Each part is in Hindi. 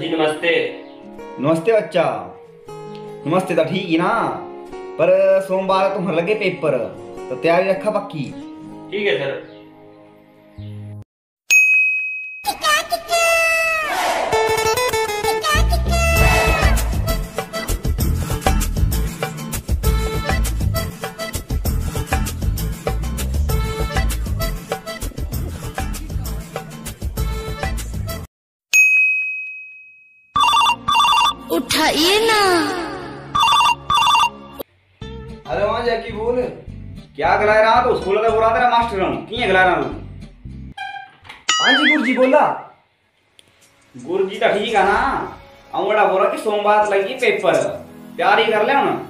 जी नमस्ते। नमस्ते बच्चा। नमस्ते तो ठीक ही ना पर सोमवार तुम्हारे लगे पेपर तो तैयारी रखा पक्की? ठीक है सर। उठाइए ना। अरे वहाँ जाकी बोल। क्या गला रहा तो स्कूल का बुरा तेरा मास्टर हूँ। किए गला रहा हूँ। हाँ जी गुरुजी बोला। गुरुजी तो ठीक है ना। अंगड़ा बोला कि सोमवार लगी पेपर। तैयारी कर ले हम।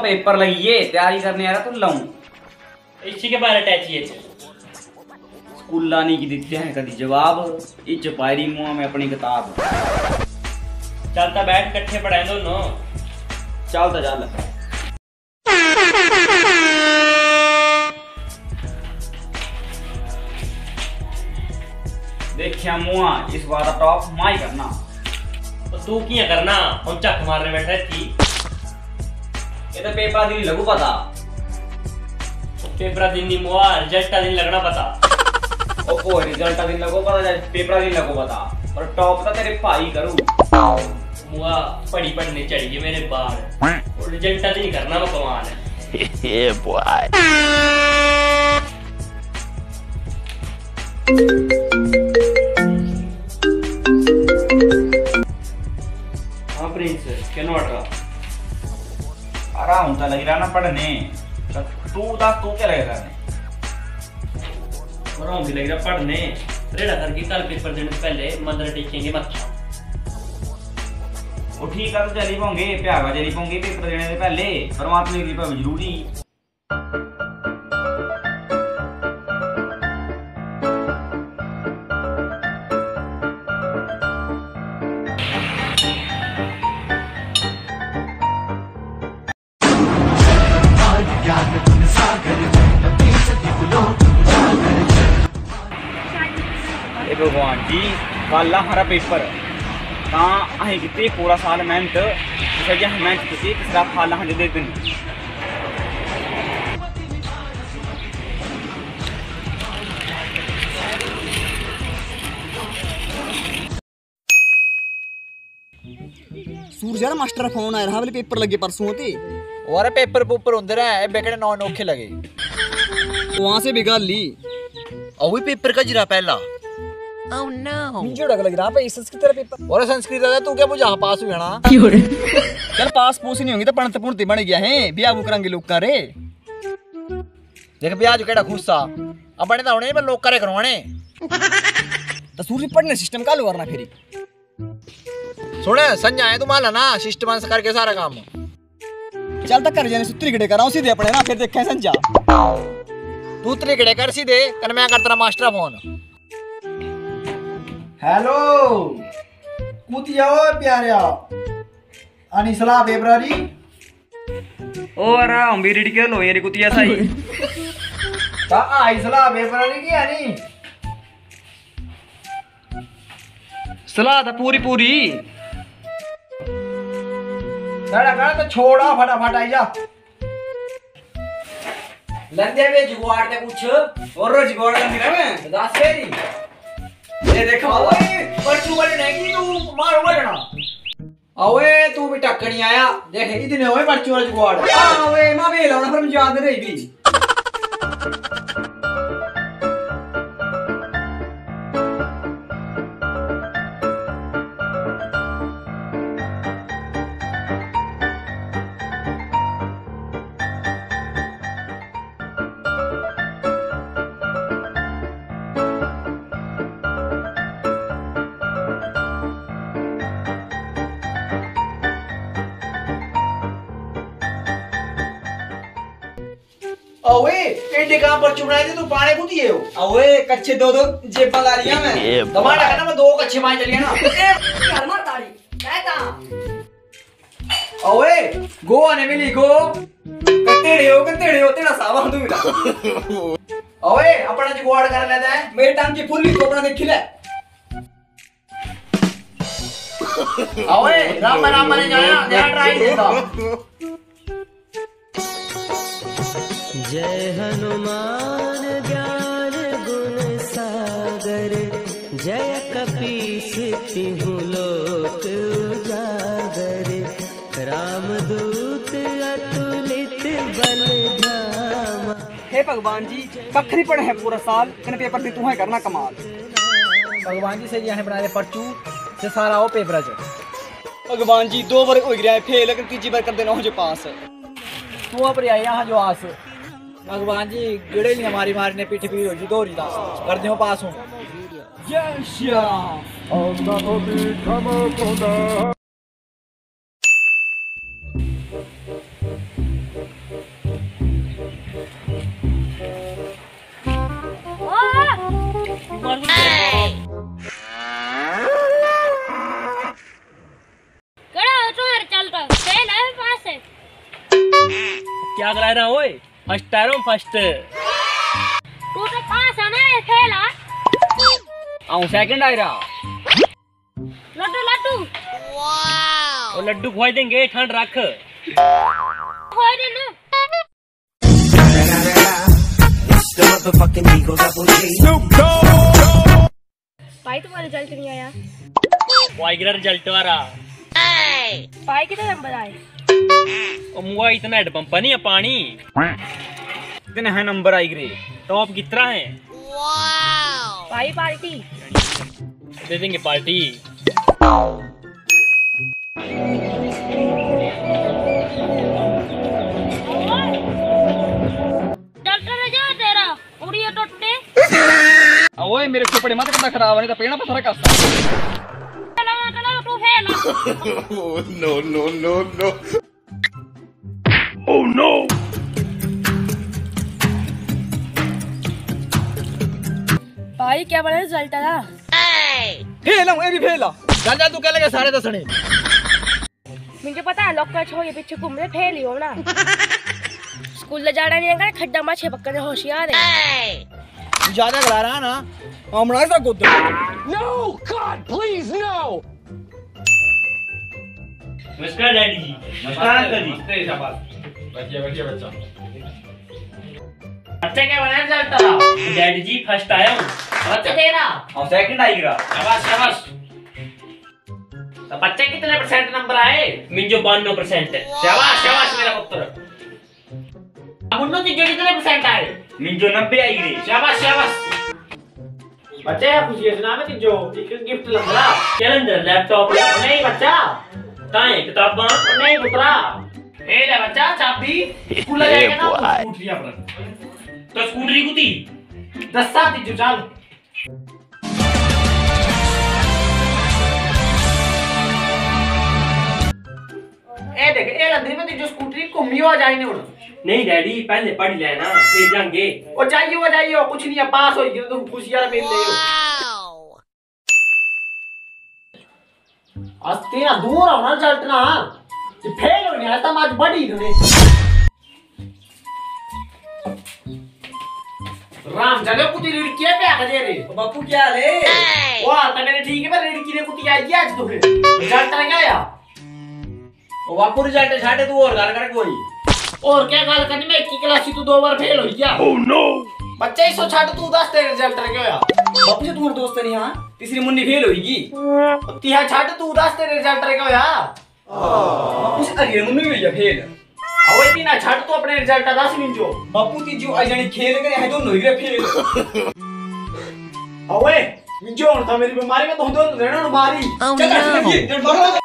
मुँह पेपर लगी है तैयारी करने आ रहा तू लाऊं। इसी के बारे टैची है स्कूल लाने की देते हैं कभी जवाब ये चपायरी मुँह में अपनी किताब। चलता बैठ इकट्ठे पढ़ाए दोनों। चल तो चल देखिया मुआ इस बार टॉप माई करना। तो तू क्या करना? हम चक मारने बैठा थी। ये तो पेपर दिन लगू पता। पेपर दिन नहीं मुआ रिज़ल्ट दिन लगना पता। ओ को रिज़ल्ट दिन लगो पता जाए पेपर दिन लगो पता। पर टॉप तो तेरे भाई करूँ। मुआ पढ़ी पढ़ने चढ़ी है मेरे बाहर और रिज़ल्ट दिन नहीं करना मैं कमाल है। हाँ हूँ तो लग रहा ना पढ़ने तो तू दस तू क्या लग रहा है पर भी लग रहा पढ़ने रेड़ा कर की कल पेपर देने पहले मदर टेकेंगे मच्छा वो ठीक है तो चली पाऊँगे प्यार चली पाऊँगे पेपर देने से पहले परमात्मा की कृपा ज़रूरी ಈ ಕಲ್ಲ ಹರ ಪೇಪರ್ ತಾ ಅಹಿಗಿತಿ ಪೂರಾ पूरा साल मेहनत मेहनत की ತಿಸರಾ ಫಾಲ दे सूरज यार मास्टर फ़ोन आया पेपर लगे परसों ते। और पेपर पुपर होंगे रहा है बेकड़े नौ नौखे लगे। वहाँ से बिगाड़ ली। पेपर का जिरा पहला। मुझे डर लग रहा है संस्कृत तेरा पेपर और संस्कृत है तू क्या मुझे पास हुआ ना? चल पास पूस नहीं होंगे तो पढ़ते पुढ़ते बन गया है बिया वो करेंगे लोग करे देख ब्याज केड़ा खुस्सा अपने तो होने पर लोग करे करवाने। तो सूरज पढ़ने सिस्टम का करना फिर। सुने संजय आए तू मान ना सिस्टम से करके सारा काम। चल तक कर जाने सुतरी गड़े कराऊं सीधे अपने ना फिर देखें संजा तू त्रिकड़े कर सीधे कन मैं करता मास्टर फ़ोन। हेलो कुतिया ओ प्यारिया आनी सलाह बेबरारी ओ रा हम भी रिडिकल हो यार कुतिया सही ता आई सलाह बेबरारी की आनी। सलाह था पूरी पूरी। साड़ा कर तो छोड़ा फटाफट आई जा। लंदे में जुगाड़ ते कुछ। और रोज जुगाड़ कर दिया मैं दस फेरी। ये देखो ओए परचू वाले नहीं तू मार वड़ना ओए तू भी टक्कर नहीं आया। देख, इतने ओए पर्ची वाला जुगाड़ वे माँ भी लाना पर मुझे याद नहीं भी। एडे काम पर चुनाए थे तू पाने को दिए हो ओए कच्चे दो दो जेबा ला लिया मैं दमाड़ा का ना मैं दो कच्चे मार चलिए ना घर मार ताड़ी मैं कहाँ ओए गो आने मिली गो कतेड़े हो कतेड़े हो तेरा सावा तू मिला ओए अपना जुगाड़ कर लेता है मेरे टांग की फुल्ली तो अपना देख ले ओए राम राम ने जाया नया ट्राई देता जय हनुमान ज्ञान गुण सागर जय कपीस तिहु लोक उजागर। रामदूत अतुलित बल हे भगवान जी नहीं पढ़े हैं पूरा साल इन पेपर में तू है करना कमाल। भगवान जी से यहाँ बना दे पर्चू से सारा वो पेपर च भगवान जी दो बार हो गया है फेल लेकिन तीसरी बार कर देना हो जो पास। तू अब आई यहाँ जो आस। भगवान जी गिड़े नहीं हमारी मारी ने पीठ पीड़ हो जी दो रीता कर दो पास हूँ जय हो है पास। है क्या करा रहा ओए? फ़र्स्ट आ रहा हूँ फ़र्स्ट तू तो पास है ना है? आऊँ सेकंड आ रहा लड्डू। लड्डू और लड्डू खुआ देंगे ठंड रख. खोई दे ना। भाई तुम्हारा रिज़ल्ट नहीं आया। वाइगरा रिज़ल्ट वाला. भाई कितने नंबर आए? मुआ इतना हेड पंप नहीं है पानी। इतने है नंबर आई ग्रे। टॉप कितना है? भाई पार्टी। दे देंगे पार्टी। ने ओए मेरे खोपड़े मत करना खराब नहीं तो पेड़ा पत्थर का चला चला तू फेल भाई क्या बड़ा रिज़ल्ट आया? फेल हूँ ये भी फेल चल जा तू क्या लगे साढ़े दस ने मुझे पता है लॉकर छोड़ के पीछे घूम रहे फेल ही हो ना। स्कूल ले जाना नहीं है खड्डा में छे पक्का होशियार है। ज़्यादा गला रहा ना हमड़ा सा गुद नमस्कार डैडी जी। नमस्कार अंकल जी। बच्चे। क्या बनाए रिज़ल्ट डैडी जी फ़र्स्ट आया हूँ। बच्चे तेरा और सेकंड आई गिरा शाबाश शाबाश। तो बच्चे कितने परसेंट नंबर आए? मिंजो बानवे परसेंट शाबाश शाबाश मेरा पुत्र। मुन्नो जी कितने परसेंट आए? मिंजो नब्बे आई गिरे शाबाश शाबाश। बच्चे खुशी सुना मैं तिजो एक गिफ्ट लंबरा कैलेंडर लैपटॉप नहीं बच्चा। ताए किताबां। नहीं पुत्रा ए ले बच्चा चाबी। स्कूल जाएगा ना तो स्कूटरी अपना। तो स्कूटरी कुती दस्सा तिजो चल। ए देख ए लंदरी में तिजो स्कूटरी घूमी हो जाए नहीं हुन नहीं डैडी पहले पढ़ लेना फिर जाएँगे। ओ जाइए वो जाइए कुछ नहीं है पास हो गया तो खुशी यार मिल ले आज तेरा दूर होना रिज़ल्ट ना फेल हो गया तब आज बड़ी तूने राम चले लड़की है क्या करे रे। बापू क्या ले वाह मैंने ठीक है पर लड़की ने कुछ आई आज तुझे रिज़ल्ट आ गया? ओ बापू रिज़ल्ट छाटे तू और घर कर कोई। और क्या गाल करनी? मैं की क्लास तू दो बार फेल हो गया ओह नो बच्चे इसो छाट तू दस तेरे रिज़ल्ट आ गया बापू से तुम्हारे दोस्त नहीं हाँ? तीसरी मुन्नी फेल होगी तिहा छाट तू दस तेरे रिज़ल्ट आ गया बापू से अरे मुन्नी फेल अवे तीना छाट तू अपने रिज़ल्ट दस मिनजो बापू ती जो आई जानी खेल करे है दोनों ही फेल अवे मिंजो था मेरी बीमारी में तो दोनों रहना मारी चल लगी जड़ बाबू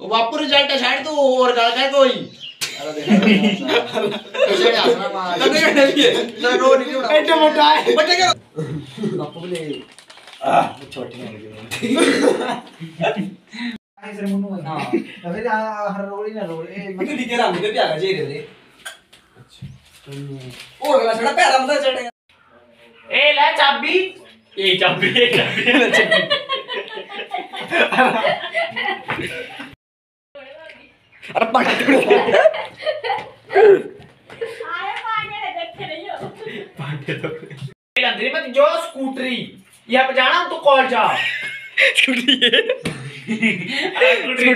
ओ बापू रिज़ल्ट छाट तू और घर कर कोई एटे मोटा है ले छोटी हाँ हर रोली ना रोल ए तू दिखे रंग पे प्यागा जे रे और गला छड़ा पैरा मत चढ़े ए ले चाबी ए चाबी ए चाबी अरे पाटा अंदर मत जो स्कूटरी। यहाँ पे जाना तो कॉल जा स्कूटरी स्कूटरी